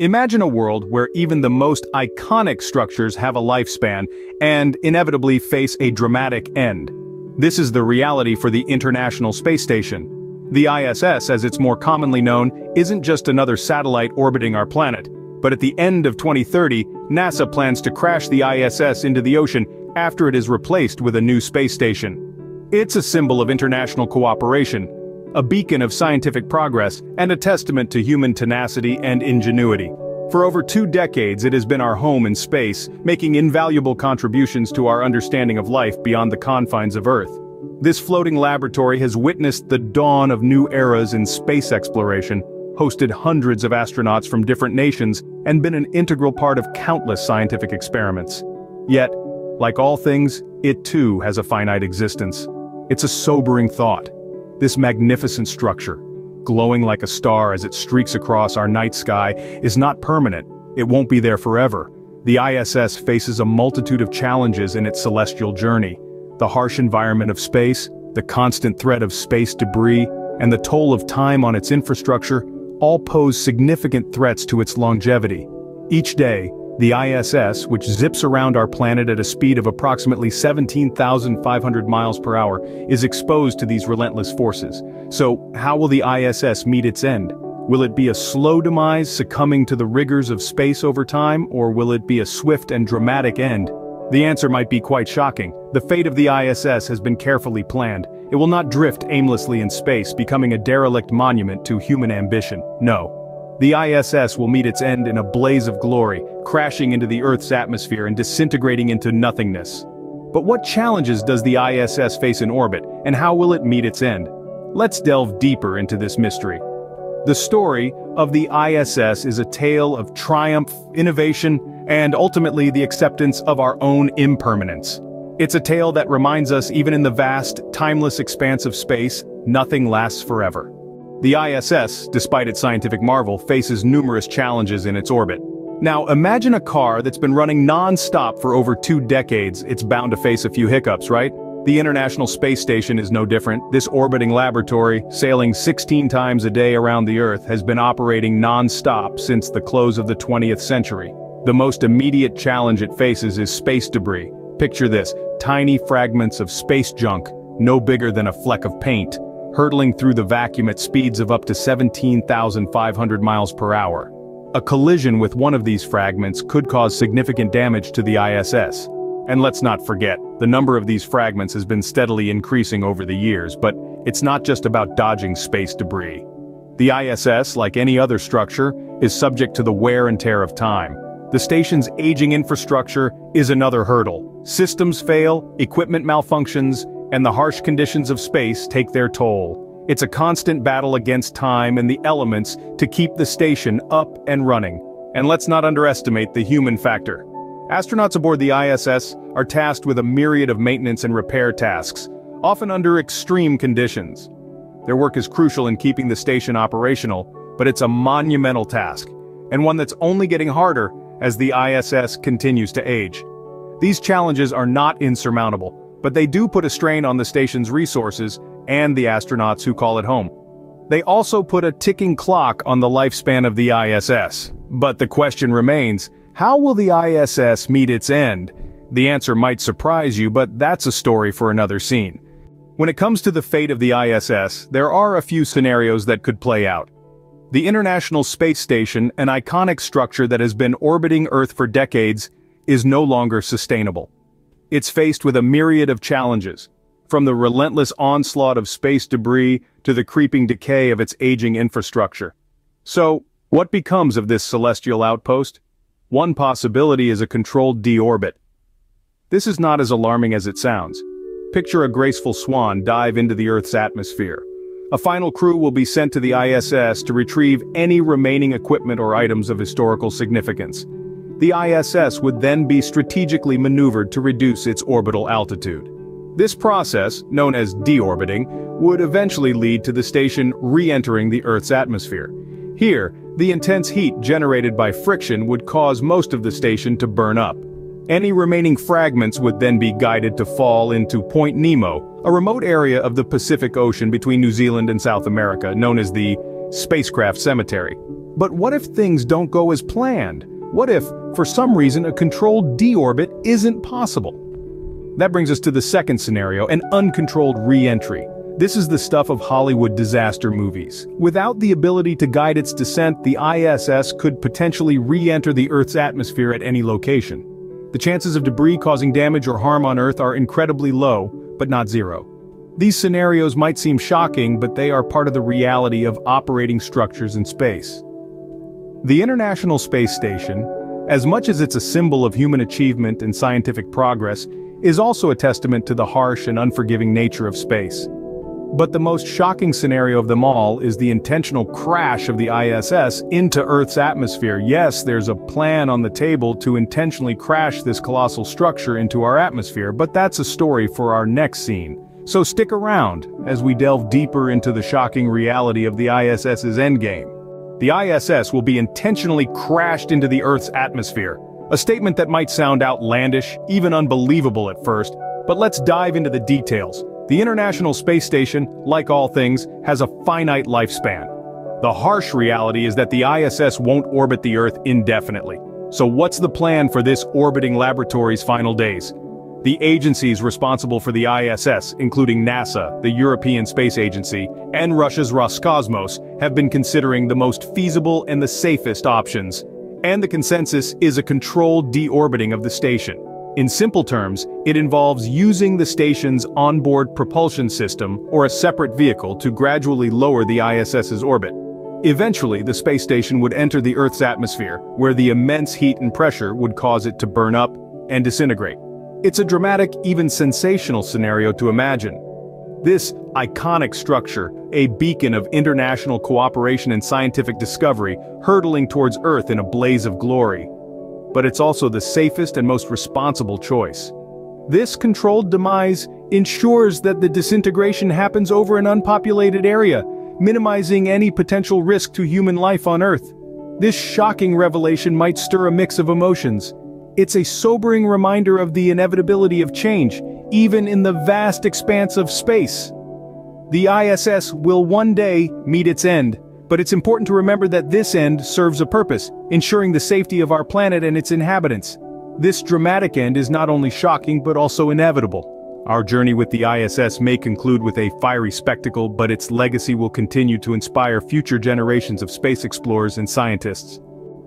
Imagine a world where even the most iconic structures have a lifespan and inevitably face a dramatic end. This is the reality for the International Space Station. The ISS, as it's more commonly known, isn't just another satellite orbiting our planet, but at the end of 2030, NASA plans to crash the ISS into the ocean after it is replaced with a new space station. It's a symbol of international cooperation, a beacon of scientific progress, and a testament to human tenacity and ingenuity. For over two decades it has been our home in space, making invaluable contributions to our understanding of life beyond the confines of Earth. This floating laboratory has witnessed the dawn of new eras in space exploration, hosted hundreds of astronauts from different nations, and been an integral part of countless scientific experiments. Yet, like all things, it too has a finite existence. It's a sobering thought. This magnificent structure, glowing like a star as it streaks across our night sky, is not permanent, it won't be there forever. The ISS faces a multitude of challenges in its celestial journey. The harsh environment of space, the constant threat of space debris, and the toll of time on its infrastructure all pose significant threats to its longevity. Each day, the ISS, which zips around our planet at a speed of approximately 17,500 miles per hour, is exposed to these relentless forces. So, how will the ISS meet its end? Will it be a slow demise succumbing to the rigors of space over time, or will it be a swift and dramatic end? The answer might be quite shocking. The fate of the ISS has been carefully planned. It will not drift aimlessly in space, becoming a derelict monument to human ambition. No, the ISS will meet its end in a blaze of glory, crashing into the Earth's atmosphere and disintegrating into nothingness. But what challenges does the ISS face in orbit, and how will it meet its end? Let's delve deeper into this mystery. The story of the ISS is a tale of triumph, innovation, and ultimately the acceptance of our own impermanence. It's a tale that reminds us even in the vast, timeless expanse of space, nothing lasts forever. The ISS, despite its scientific marvel, faces numerous challenges in its orbit. Now imagine a car that's been running non-stop for over two decades, it's bound to face a few hiccups, right? The International Space Station is no different. This orbiting laboratory, sailing 16 times a day around the Earth, has been operating non-stop since the close of the 20th century. The most immediate challenge it faces is space debris. Picture this, tiny fragments of space junk, no bigger than a fleck of paint hurtling through the vacuum at speeds of up to 17,500 miles per hour. A collision with one of these fragments could cause significant damage to the ISS. And let's not forget, the number of these fragments has been steadily increasing over the years, but it's not just about dodging space debris. The ISS, like any other structure, is subject to the wear and tear of time. The station's aging infrastructure is another hurdle. Systems fail, equipment malfunctions, and the harsh conditions of space take their toll. It's a constant battle against time and the elements to keep the station up and running. And let's not underestimate the human factor. Astronauts aboard the ISS are tasked with a myriad of maintenance and repair tasks, often under extreme conditions. Their work is crucial in keeping the station operational, but it's a monumental task, and one that's only getting harder as the ISS continues to age. These challenges are not insurmountable, but they do put a strain on the station's resources and the astronauts who call it home. They also put a ticking clock on the lifespan of the ISS. But the question remains, how will the ISS meet its end? The answer might surprise you, but that's a story for another scene. When it comes to the fate of the ISS, there are a few scenarios that could play out. The International Space Station, an iconic structure that has been orbiting Earth for decades, is no longer sustainable. It's faced with a myriad of challenges, from the relentless onslaught of space debris to the creeping decay of its aging infrastructure. So, what becomes of this celestial outpost? One possibility is a controlled deorbit. This is not as alarming as it sounds. Picture a graceful swan dive into the Earth's atmosphere. A final crew will be sent to the ISS to retrieve any remaining equipment or items of historical significance the ISS would then be strategically maneuvered to reduce its orbital altitude. This process, known as deorbiting, would eventually lead to the station re-entering the Earth's atmosphere. Here, the intense heat generated by friction would cause most of the station to burn up. Any remaining fragments would then be guided to fall into Point Nemo, a remote area of the Pacific Ocean between New Zealand and South America known as the Spacecraft Cemetery. But what if things don't go as planned? What if, for some reason, a controlled deorbit isn't possible? That brings us to the second scenario, an uncontrolled re-entry. This is the stuff of Hollywood disaster movies. Without the ability to guide its descent, the ISS could potentially re-enter the Earth's atmosphere at any location. The chances of debris causing damage or harm on Earth are incredibly low, but not zero. These scenarios might seem shocking, but they are part of the reality of operating structures in space. The International Space Station, as much as it's a symbol of human achievement and scientific progress, is also a testament to the harsh and unforgiving nature of space. But the most shocking scenario of them all is the intentional crash of the ISS into Earth's atmosphere. Yes, there's a plan on the table to intentionally crash this colossal structure into our atmosphere, but that's a story for our next scene. So stick around as we delve deeper into the shocking reality of the ISS's endgame the ISS will be intentionally crashed into the Earth's atmosphere. A statement that might sound outlandish, even unbelievable at first, but let's dive into the details. The International Space Station, like all things, has a finite lifespan. The harsh reality is that the ISS won't orbit the Earth indefinitely. So what's the plan for this orbiting laboratory's final days? The agencies responsible for the ISS, including NASA, the European Space Agency, and Russia's Roscosmos, have been considering the most feasible and the safest options. And the consensus is a controlled deorbiting of the station. In simple terms, it involves using the station's onboard propulsion system or a separate vehicle to gradually lower the ISS's orbit. Eventually, the space station would enter the Earth's atmosphere, where the immense heat and pressure would cause it to burn up and disintegrate. It's a dramatic, even sensational scenario to imagine. This iconic structure, a beacon of international cooperation and scientific discovery, hurtling towards Earth in a blaze of glory. But it's also the safest and most responsible choice. This controlled demise ensures that the disintegration happens over an unpopulated area, minimizing any potential risk to human life on Earth. This shocking revelation might stir a mix of emotions, it's a sobering reminder of the inevitability of change, even in the vast expanse of space. The ISS will one day meet its end, but it's important to remember that this end serves a purpose, ensuring the safety of our planet and its inhabitants. This dramatic end is not only shocking but also inevitable. Our journey with the ISS may conclude with a fiery spectacle, but its legacy will continue to inspire future generations of space explorers and scientists.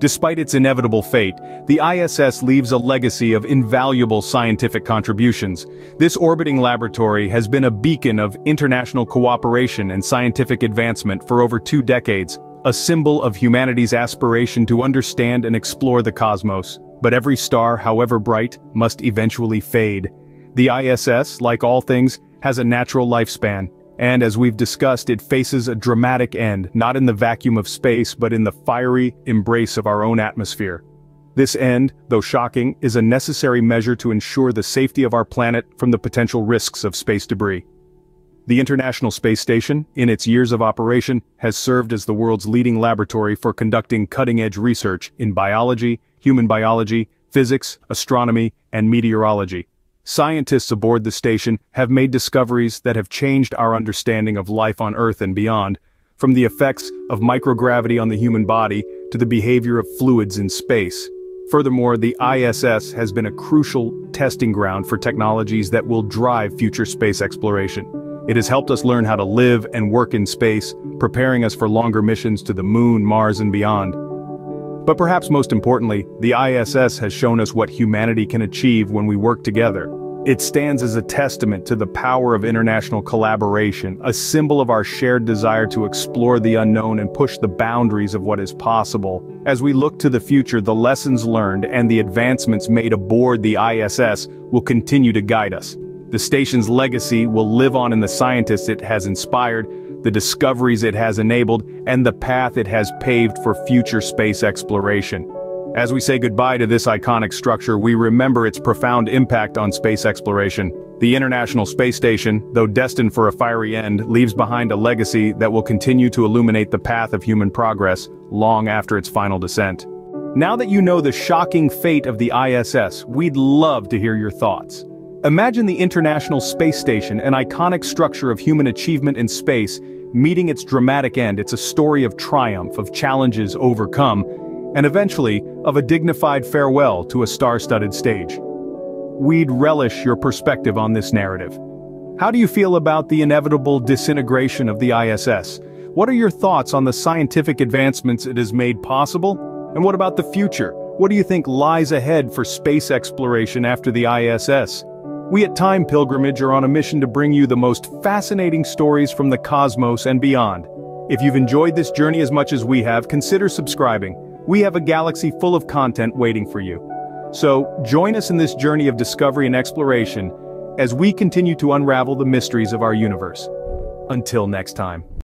Despite its inevitable fate, the ISS leaves a legacy of invaluable scientific contributions. This orbiting laboratory has been a beacon of international cooperation and scientific advancement for over two decades, a symbol of humanity's aspiration to understand and explore the cosmos. But every star, however bright, must eventually fade. The ISS, like all things, has a natural lifespan, and as we've discussed it faces a dramatic end, not in the vacuum of space but in the fiery embrace of our own atmosphere. This end, though shocking, is a necessary measure to ensure the safety of our planet from the potential risks of space debris. The International Space Station, in its years of operation, has served as the world's leading laboratory for conducting cutting-edge research in biology, human biology, physics, astronomy, and meteorology. Scientists aboard the station have made discoveries that have changed our understanding of life on Earth and beyond, from the effects of microgravity on the human body to the behavior of fluids in space. Furthermore, the ISS has been a crucial testing ground for technologies that will drive future space exploration. It has helped us learn how to live and work in space, preparing us for longer missions to the moon, Mars, and beyond. But perhaps most importantly, the ISS has shown us what humanity can achieve when we work together. It stands as a testament to the power of international collaboration, a symbol of our shared desire to explore the unknown and push the boundaries of what is possible. As we look to the future, the lessons learned and the advancements made aboard the ISS will continue to guide us. The station's legacy will live on in the scientists it has inspired, the discoveries it has enabled, and the path it has paved for future space exploration. As we say goodbye to this iconic structure, we remember its profound impact on space exploration. The International Space Station, though destined for a fiery end, leaves behind a legacy that will continue to illuminate the path of human progress long after its final descent. Now that you know the shocking fate of the ISS, we'd love to hear your thoughts. Imagine the International Space Station, an iconic structure of human achievement in space, meeting its dramatic end it's a story of triumph, of challenges overcome, and eventually, of a dignified farewell to a star-studded stage. We'd relish your perspective on this narrative. How do you feel about the inevitable disintegration of the ISS? What are your thoughts on the scientific advancements it has made possible? And what about the future? What do you think lies ahead for space exploration after the ISS? We at Time Pilgrimage are on a mission to bring you the most fascinating stories from the cosmos and beyond. If you've enjoyed this journey as much as we have, consider subscribing. We have a galaxy full of content waiting for you. So, join us in this journey of discovery and exploration as we continue to unravel the mysteries of our universe. Until next time.